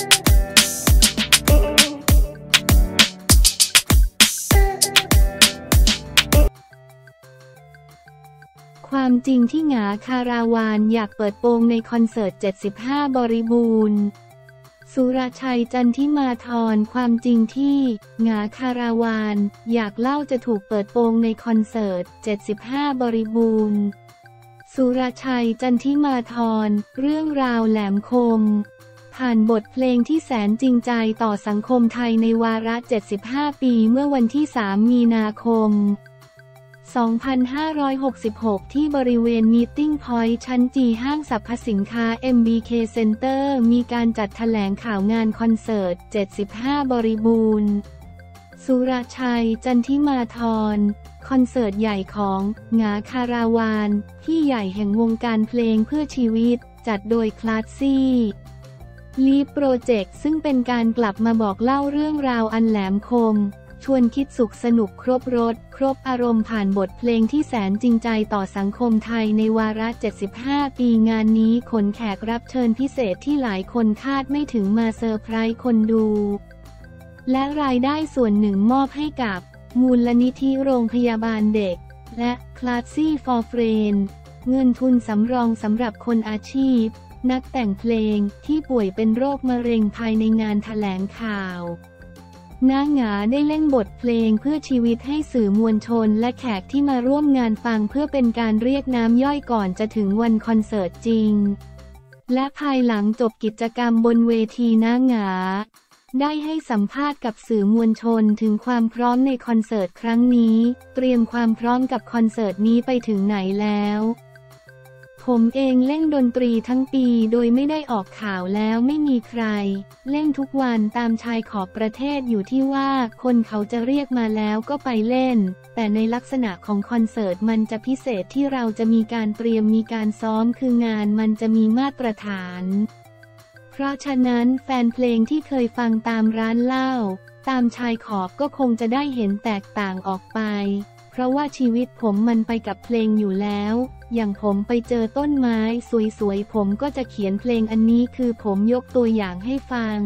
ความจริงที่หงาคาราวานอยากเปิดโปงในคอนเสิร์ต 75 บริบูรณ์ สุรชัยจันทิมาธรความจริงที่หงาคาราวาน อยากเล่าจะถูกเปิดโปงในคอนเสิร์ต 75 บริบูรณ์ สุรชัยจันทิมาธรเรื่องราวแหลมคม ผ่านบทเพลงที่แสนจริงใจต่อสังคมไทยในวาระ 75 ปีเมื่อวันที่ 3 มีนาคม 2566 ที่บริเวณมีติ้งพอยต์ชั้นจีห้างสรรพสินค้า MBK Center มีการจัดแถลงข่าวงานคอนเสิร์ต 75 บริบูรณ์ สุรชัย จันทิมาธรคอนเสิร์ตใหญ่ของหงาคาราวาน พี่ใหญ่แห่งวงการเพลงเพื่อชีวิต จัดโดยคลาสซี่ ลีโปรเจกต์ซึ่งเป็นการกลับมาบอกเล่าเรื่องราวอันแหลมคม ชวนคิดสุขสนุกครบรสครบอารมณ์ผ่านบทเพลงที่แสนจริงใจต่อสังคมไทยในวาระ 75 ปีงานนี้ขนแขกรับเชิญพิเศษที่หลายคนคาดไม่ถึงมาเซอร์ไพรส์คนดู และรายได้ส่วนหนึ่งมอบให้กับ มูลนิธิโรงพยาบาลเด็ก และ Classy for Friend เงินทุนสำรองสำหรับคนอาชีพ นักแต่งเพลงที่ป่วยเป็นโรคมะเร็งภายในงานแถลงข่าว น้าหงาได้เล่นบทเพลงเพื่อชีวิตให้สื่อมวลชนและแขกที่มาร่วมงานฟังเพื่อเป็นการเรียกน้ำย่อยก่อนจะถึงวันคอนเสิร์ตจริง และภายหลังจบกิจกรรมบนเวทีน้าหงา ได้ให้สัมภาษณ์กับสื่อมวลชนถึงความพร้อมในคอนเสิร์ตครั้งนี้ เตรียมความพร้อมกับคอนเสิร์ตนี้ไปถึงไหนแล้ว ผมเองเล่นดนตรีทั้งปีโดยไม่ได้ออกข่าวแล้วไม่มีใคร เล่นทุกวันตามชายขอบประเทศอยู่ที่ว่าคนเขาจะเรียกมาแล้วก็ไปเล่น แต่ในลักษณะของคอนเสิร์ตมันจะพิเศษที่เราจะมีการเตรียมมีการซ้อมคืองานมันจะมีมาตรฐาน เพราะฉะนั้นแฟนเพลงที่เคยฟังตามร้านเหล้าตามชายขอบก็คงจะได้เห็นแตกต่างออกไป ราะว่าชีวิตผมมันไปกับเพลงอยู่แล้ว อย่างผมไปเจอต้นไม้สวยๆ ผมก็จะเขียนเพลงอันนี้คือผมยกตัวอย่างให้ฟัง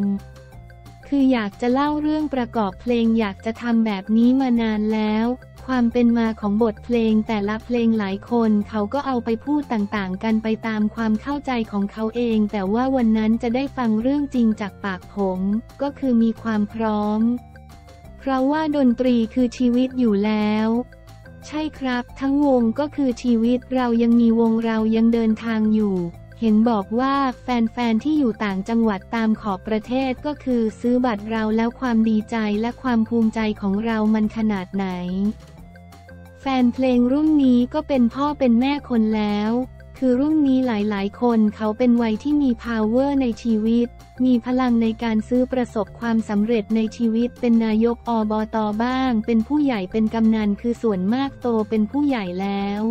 คืออยากจะเล่าเรื่องประกอบเพลงอยากจะทำแบบนี้มานานแล้ว ความเป็นมาของบทเพลงแต่ละเพลงหลายคนเขาก็เอาไปพูดต่างๆ กันไปตามความเข้าใจของเขาเอง แต่ว่าวันนั้นจะได้ฟังเรื่องจริงจากปากผม ก็คือมีความพร้อม เพราะว่าดนตรีคือชีวิตอยู่แล้ว ใช่ครับ ทั้งวงก็คือชีวิตเรายังมีวงเรายังเดินทางอยู่ เห็นบอกว่าแฟนๆที่อยู่ต่างจังหวัดตามขอบประเทศก็คือซื้อบัตรเราแล้วความดีใจและความภูมิใจของเรามันขนาดไหน แฟนเพลงรุ่นนี้ก็เป็นพ่อเป็นแม่คนแล้ว คือรุ่นนี้หลายๆ คนเขาเป็นวัยที่มี power ในชีวิต มีพลังในการซื้อประสบความสำเร็จในชีวิต เป็นนายกอบตบ้าง เป็นผู้ใหญ่เป็นกำนันคือส่วนมากโตเป็นผู้ใหญ่แล้ว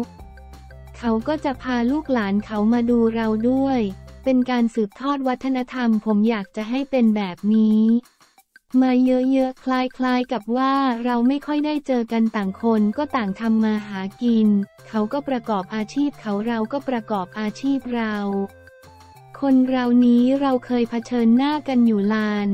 เขาก็จะพาลูกหลานเขามาดูเราด้วย เป็นการสืบทอดวัฒนธรรมผมอยากจะให้เป็นแบบนี้ มาเยอะๆ คล้ายๆกับว่าเราไม่ค่อยได้เจอกันต่างคนก็ต่างทำมาหากิน เขาก็ประกอบอาชีพเขาเราก็ประกอบอาชีพเรา คนเรานี้เราเคยเผชิญหน้ากันอยู่ลาน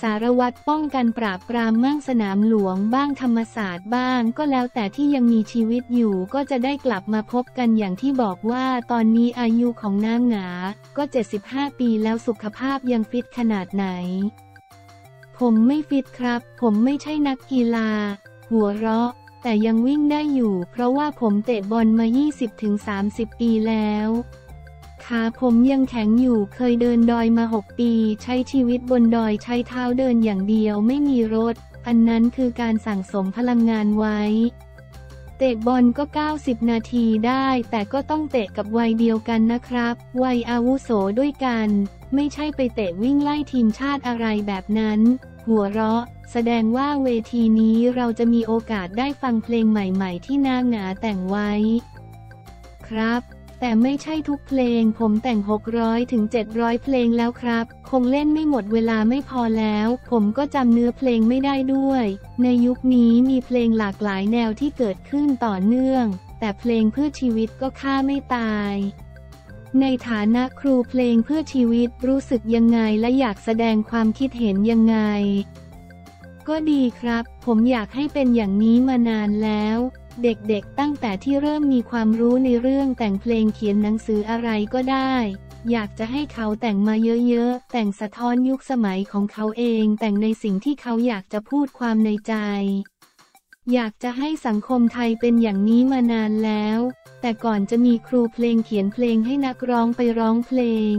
สารวัตรป้องกันปราบปรามมั่งสนามหลวงบ้างธรรมศาสตร์บ้างก็แล้วแต่ที่ยังมีชีวิตอยู่ก็จะได้กลับมาพบกันอย่างที่บอกว่าตอนนี้อายุของนางหงา ก็ 75 ปีแล้วสุขภาพยังฟิตขนาดไหน ผมไม่ฟิตครับ ผมไม่ใช่นักกีฬา หัวเราะ แต่ยังวิ่งได้อยู่ เพราะว่าผมเตะบอลมา 20-30 ปีแล้ว ขาผมยังแข็งอยู่ เคยเดินดอยมา 6 ปี ใช้ชีวิตบนดอยใช้เท้าเดินอย่างเดียวไม่มีรถ อันนั้นคือการสั่งสมพลังงานไว้ เตะบอลก็ 90 นาทีได้ แต่ก็ต้องเตะกับวัยเดียวกันนะครับ วัยอาวุโสด้วยกัน ไม่ใช่ไปเตะวิ่งไล่ทีมชาติอะไรแบบนั้น หัวเราะ แสดงว่าเวทีนี้เราจะมีโอกาสได้ฟังเพลงใหม่ ๆ ที่นางหงาแต่งไว้ ครับ แต่ไม่ใช่ทุกเพลง ผมแต่ง 600ถึง700 เพลงแล้วครับ คงเล่นไม่หมดเวลาไม่พอแล้ว ผมก็จำเนื้อเพลงไม่ได้ด้วย ในยุคนี้มีเพลงหลากหลายแนวที่เกิดขึ้นต่อเนื่อง แต่เพลงเพื่อชีวิตก็ฆ่าไม่ตายในฐานะครูเพลงเพื่อชีวิตรู้สึกยังไงและอยากแสดงความคิดเห็นยังไง ก็ดีครับ ผมอยากให้เป็นอย่างนี้มานานแล้ว เด็กๆ ตั้งแต่ที่เริ่มมีความรู้ในเรื่องแต่งเพลงเขียนหนังสืออะไรก็ได้ อยากจะให้เขาแต่งมาเยอะๆ แต่งสะท้อนยุคสมัยของเขาเอง แต่งในสิ่งที่เขาอยากจะพูดความในใจ อยากจะให้สังคมไทยเป็นอย่างนี้มานานแล้ว แต่ก่อนจะมีครูเพลงเขียนเพลงให้นักร้องไปร้องเพลง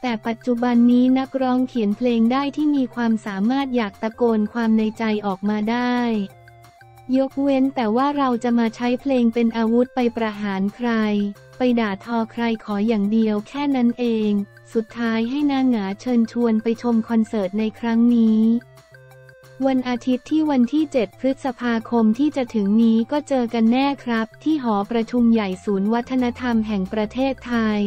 แต่ปัจจุบันนี้นักร้องเขียนเพลงได้ที่มีความสามารถอยากตะโกนความในใจออกมาได้ ยกเว้นแต่ว่าเราจะมาใช้เพลงเป็นอาวุธไปประหารใคร ไปด่าทอใครขออย่างเดียวแค่นั้นเอง สุดท้ายให้นางหงาเชิญชวนไปชมคอนเสิร์ตในครั้งนี้วันอาทิตย์ที่วันที่ 7 พฤษภาคมที่จะถึงนี้ก็เจอกันแน่ครับ ที่หอประชุมใหญ่ศูนย์วัฒนธรรมแห่งประเทศไทย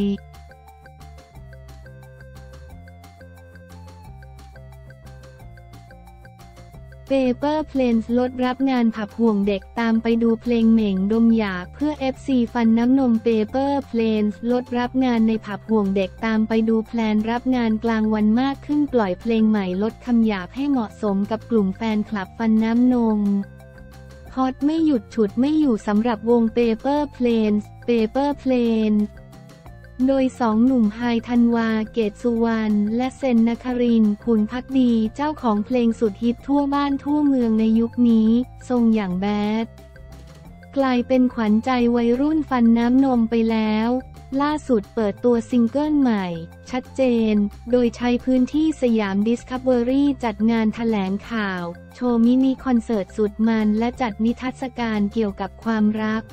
Paper Planes ลดรับงานผับห่วงเด็กตามไปดูเพลงเหม่งดมอยาเพื่อ FC ฟันน้ำนม Paper Planes ลดรับงานในผับห่วงเด็กตามไปดูแพลนรับงานกลางวันมากขึ้นปล่อยเพลงใหม่ลดคำหยาบให้เหมาะสมกับกลุ่มแฟนคลับฟันน้ำนมฮอตไม่หยุดฉุดไม่อยู่สำหรับวง Paper Planes Paper Plane โดยสองหนุ่มไฮธันวาเกตสุวรรณและเซนนครินทร์ขุนพักดีเจ้าของเพลงสุดฮิตทั่วบ้านทั่วเมืองในยุคนี้ ทรงอย่าง Bad กลายเป็นขวัญใจวัยรุ่นฟันน้ำนมไปแล้ว ล่าสุดเปิดตัวซิงเกิลใหม่ ชัดเจน โดยใช้พื้นที่สยามดิสคัฟเวอรี่จัดงานแถลงข่าว โชว์มินิคอนเสิร์ตสุดมันและจัดนิทรรศการเกี่ยวกับความรัก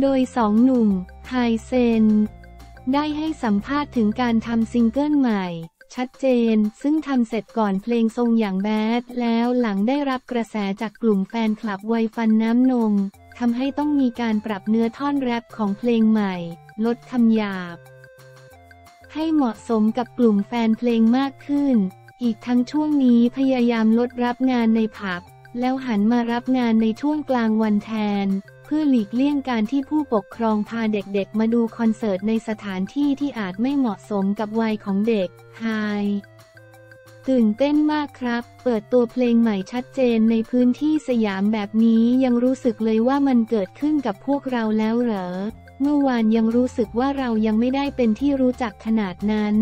โดยสองหนุ่มฮาย เซน ได้ให้สัมภาษณ์ถึงการทำซิงเกิลใหม่ ชัดเจน ซึ่งทำเสร็จก่อนเพลงทรงอย่างแบด แล้วหลังได้รับกระแสจากกลุ่มแฟนคลับวัยฟันน้ำนมทำให้ต้องมีการปรับเนื้อท่อนแรปของเพลงใหม่ ลดคำหยาบ ให้เหมาะสมกับกลุ่มแฟนเพลงมากขึ้น อีกทั้งช่วงนี้พยายามลดรับงานในผับแล้วหันมารับงานในช่วงกลางวันแทน พื่อหลีกเลี่ยงการที่ผู้ปกครองพาเด็กๆ มาดูคอนเสิร์ตในสถานที่ที่อาจไม่เหมาะสมกับวัยของเด็กไฮตื่นเต้นมากครับ เปิดตัวเพลงใหม่ชัดเจนในพื้นที่สยามแบบนี้ยังรู้สึกเลยว่ามันเกิดขึ้นกับพวกเราแล้วเหรอ เมื่อวานยังรู้สึกว่าเรายังไม่ได้เป็นที่รู้จักขนาดนั้น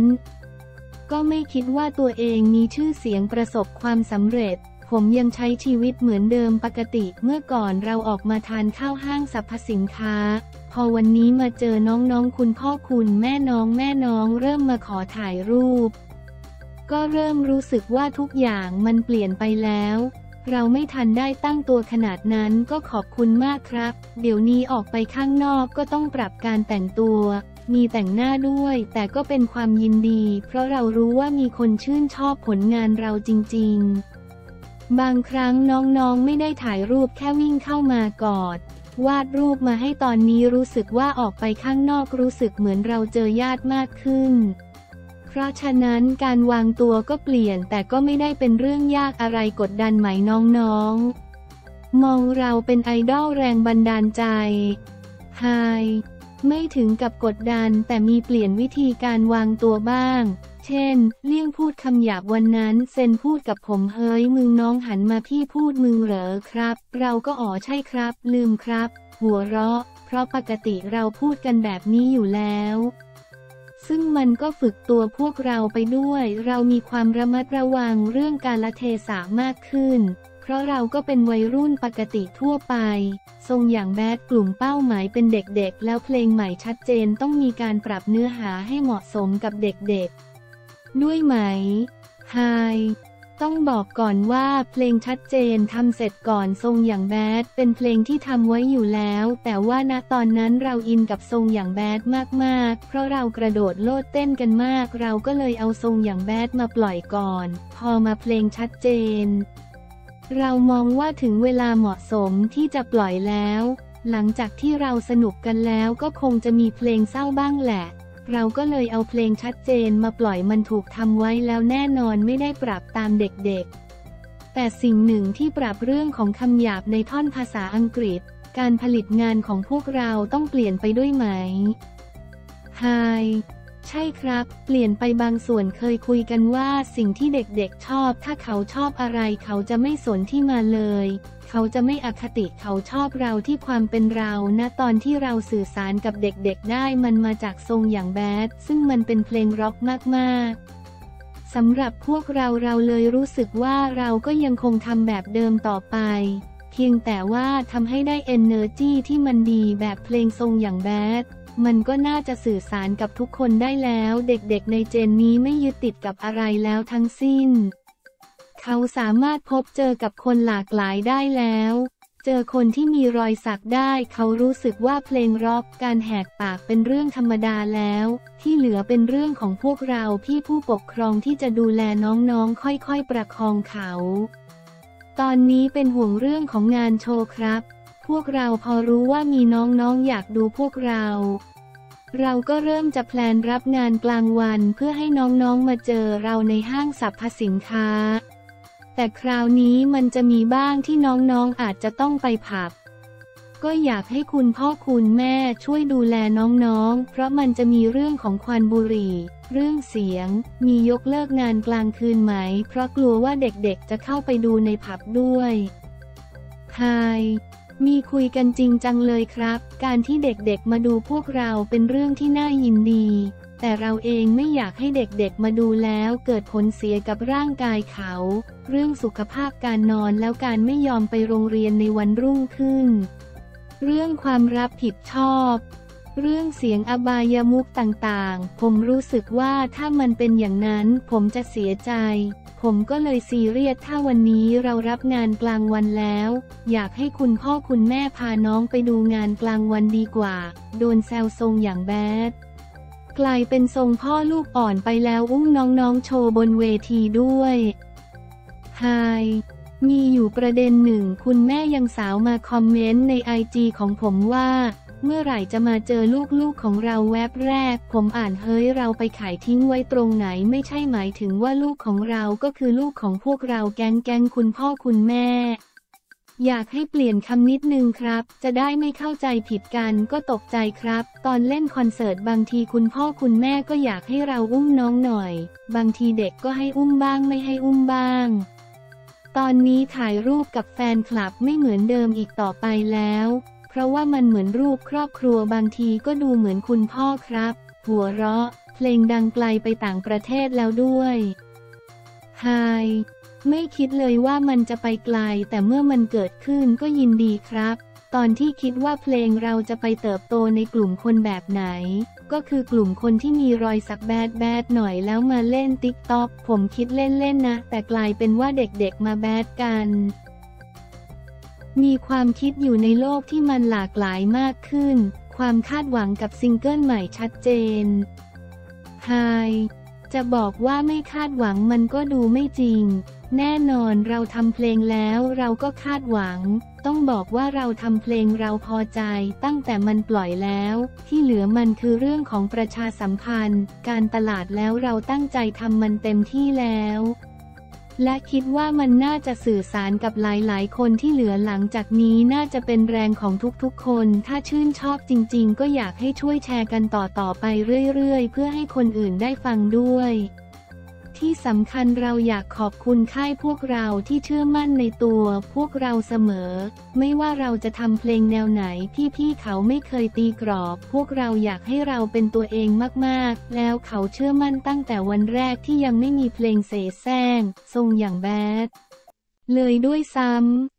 ก็ไม่คิดว่าตัวเองมีชื่อเสียงประสบความสำเร็จ ผมยังใช้ชีวิตเหมือนเดิมปกติเมื่อก่อนเราออกมาทานข้าวห้างสรรพสินค้า พอวันนี้มาเจอน้องๆคุณพ่อคุณแม่น้องแม่น้องเริ่มมาขอถ่ายรูป ก็เริ่มรู้สึกว่าทุกอย่างมันเปลี่ยนไปแล้ว เราไม่ทันได้ตั้งตัวขนาดนั้นก็ขอบคุณมากครับ เดี๋ยวนี้ออกไปข้างนอกก็ต้องปรับการแต่งตัวมีแต่งหน้าด้วย แต่ก็เป็นความยินดี เพราะเรารู้ว่ามีคนชื่นชอบผลงานเราจริง ๆ บางครั้งน้องๆไม่ได้ถ่ายรูปแค่วิ่งเข้ามากอด วาดรูปมาให้ตอนนี้รู้สึกว่าออกไปข้างนอกรู้สึกเหมือนเราเจอญาติมากขึ้น เพราะฉะนั้นการวางตัวก็เปลี่ยนแต่ก็ไม่ได้เป็นเรื่องยากอะไรกดดันไหมน้องๆ มองเราเป็นไอดอลแรงบันดาลใจไฮไม่ถึงกับกดดันแต่มีเปลี่ยนวิธีการวางตัวบ้าง เช่น เลี่ยงพูดคำหยาบวันนั้น เซนพูดกับผมเฮ้ยมึงน้องหันมาพี่พูดมึงเหรอครับ เราก็อ๋อใช่ครับ ลืมครับ หัวเราะ เพราะปกติเราพูดกันแบบนี้อยู่แล้ว ซึ่งมันก็ฝึกตัวพวกเราไปด้วย เรามีความระมัดระวังเรื่องการละเทศะมากขึ้นเพราะเราก็เป็นวัยรุ่นปกติทั่วไป ทรงอย่างแบดกลุ่มเป้าหมายเป็นเด็กๆ แล้วเพลงใหม่ชัดเจนต้องมีการปรับเนื้อหาให้เหมาะสมกับเด็กๆ ด้วยไหมไฮต้องบอกก่อนว่าเพลงชัดเจนทำเสร็จก่อนทรงอย่างแบดเป็นเพลงที่ทำไว้อยู่แล้ว แต่ว่าณตอนนั้นเราอินกับทรงอย่างแบดมากๆ เพราะเรากระโดดโลดเต้นกันมาก เราก็เลยเอาทรงอย่างแบดมาปล่อยก่อน พอมาเพลงชัดเจน เรามองว่าถึงเวลาเหมาะสมที่จะปล่อยแล้ว หลังจากที่เราสนุกกันแล้วก็คงจะมีเพลงเศร้าบ้างแหละ เราก็เลยเอาเพลงชัดเจนมาปล่อยมันถูกทำไว้แล้วแน่นอนไม่ได้ปรับตามเด็กๆ แต่สิ่งหนึ่งที่ปรับเรื่องของคำหยาบในท่อนภาษาอังกฤษ การผลิตงานของพวกเราต้องเปลี่ยนไปด้วยไหมไไฮ ใช่ครับ เปลี่ยนไปบางส่วนเคยคุยกันว่าสิ่งที่เด็กๆชอบ ถ้าเขาชอบอะไรเขาจะไม่สนที่มาเลย เขาจะไม่อคติเขาชอบเราที่ความเป็นเราณตอนที่เราสื่อสารกับเด็กๆได้มันมาจากทรงอย่างแบดซึ่งมันเป็นเพลงร็อกมากๆสำหรับพวกเราเราเลยรู้สึกว่าเราก็ยังคงทำแบบเดิมต่อไป เพียงแต่ว่าทำให้ได้ energy ที่มันดีแบบเพลงทรงอย่างแบด มันก็น่าจะสื่อสารกับทุกคนได้แล้ว เด็กๆในเจนนี้ไม่ยึดติดกับอะไรแล้วทั้งสิ้น เขาสามารถพบเจอกับคนหลากหลายได้แล้ว เจอคนที่มีรอยสักได้ เขารู้สึกว่าเพลงร็อกการแหกปากเป็นเรื่องธรรมดาแล้ว ที่เหลือเป็นเรื่องของพวกเราพี่ผู้ปกครองที่จะดูแลน้องๆ ค่อยๆ ประคองเขา ตอนนี้เป็นห่วงเรื่องของงานโชว์ครับ พวกเราพอรู้ว่ามีน้องๆอยากดูพวกเรา เราก็เริ่มจะแพลนรับงานกลางวันเพื่อให้น้องๆมาเจอเราในห้างสรรพสินค้า แต่คราวนี้มันจะมีบ้างที่น้องๆอาจจะต้องไปผับ ก็อยากให้คุณพ่อคุณแม่ช่วยดูแลน้องๆ เพราะมันจะมีเรื่องของควันบุหรี่ เรื่องเสียง มียกเลิกงานกลางคืนไหม เพราะกลัวว่าเด็กๆจะเข้าไปดูในผับด้วยไฮ มีคุยกันจริงจังเลยครับ การที่เด็กๆมาดูพวกเราเป็นเรื่องที่น่ายินดี แต่เราเองไม่อยากให้เด็กๆมาดูแล้วเกิดผลเสียกับร่างกายเขา เรื่องสุขภาพการนอนแล้วการไม่ยอมไปโรงเรียนในวันรุ่งขึ้น เรื่องความรับผิดชอบ เรื่องเสียงอบายามุกต่างๆ ผมรู้สึกว่าถ้ามันเป็นอย่างนั้นผมจะเสียใจ ผมก็เลยซีเรียสถ้าวันนี้เรารับงานกลางวันแล้ว อยากให้คุณพ่อคุณแม่พาน้องไปดูงานกลางวันดีกว่า โดนแซวทรงอย่างแบดกลายเป็นทรงพ่อลูกอ่อนไปแล้วอุ้มน้องๆโชว์บนเวทีด้วยไฮมีอยู่ประเด็นหนึ่งคุณแม่ยังสาวมาคอมเมนต์ในไอจีของผมว่า เมื่อไหร่จะมาเจอลูกๆของเราแวบแรก ผมอ่านเฮ้ยเราไปขายทิ้งไว้ตรงไหนไม่ใช่หมายถึงว่าลูกของเราก็คือลูกของพวกเราแกงแกงคุณพ่อคุณแม่ อยากให้เปลี่ยนคำนิดนึงครับ จะได้ไม่เข้าใจผิดกันก็ตกใจครับ ตอนเล่นคอนเสิร์ตบางทีคุณพ่อคุณแม่ก็อยากให้เราอุ้มน้องหน่อย บางทีเด็กก็ให้อุ้มบ้างไม่ให้อุ้มบ้าง ตอนนี้ถ่ายรูปกับแฟนคลับไม่เหมือนเดิมอีกต่อไปแล้ว เพราะว่ามันเหมือนรูปครอบครัวบางทีก็ดูเหมือนคุณพ่อครับ หัวเราะ เพลงดังไกลไปต่างประเทศแล้วด้วยไฮไม่คิดเลยว่ามันจะไปไกล แต่เมื่อมันเกิดขึ้นก็ยินดีครับ ตอนที่คิดว่าเพลงเราจะไปเติบโตในกลุ่มคนแบบไหน ก็คือกลุ่มคนที่มีรอยสักแบดแบดหน่อยแล้วมาเล่นติ๊กต็อกผมคิดเล่นๆนะ แต่กลายเป็นว่าเด็กๆมาแบดกัน มีความคิดอยู่ในโลกที่มันหลากหลายมากขึ้น ความคาดหวังกับซิงเกิลใหม่ชัดเจนไฮจะบอกว่าไม่คาดหวังมันก็ดูไม่จริง แน่นอนเราทำเพลงแล้วเราก็คาดหวัง ต้องบอกว่าเราทำเพลงเราพอใจตั้งแต่มันปล่อยแล้ว ที่เหลือมันคือเรื่องของประชาสัมพันธ์ การตลาดแล้วเราตั้งใจทำมันเต็มที่แล้ว และคิดว่ามันน่าจะสื่อสารกับหลาย ๆ คนที่เหลือหลังจากนี้น่าจะเป็นแรงของทุกๆ คน ถ้าชื่นชอบจริง ๆ ก็อยากให้ช่วยแชร์กันต่อ ๆ ไปเรื่อย ๆ เพื่อให้คนอื่นได้ฟังด้วย ที่สำคัญเราอยากขอบคุณค่ายพวกเราที่เชื่อมั่นในตัวพวกเราเสมอ ไม่ว่าเราจะทำเพลงแนวไหนพี่ๆเขาไม่เคยตีกรอบ พวกเราอยากให้เราเป็นตัวเองมากๆ แล้วเขาเชื่อมั่นตั้งแต่วันแรกที่ยังไม่มีเพลงเสแสร้งทรงอย่างแบดเลยด้วยซ้ำ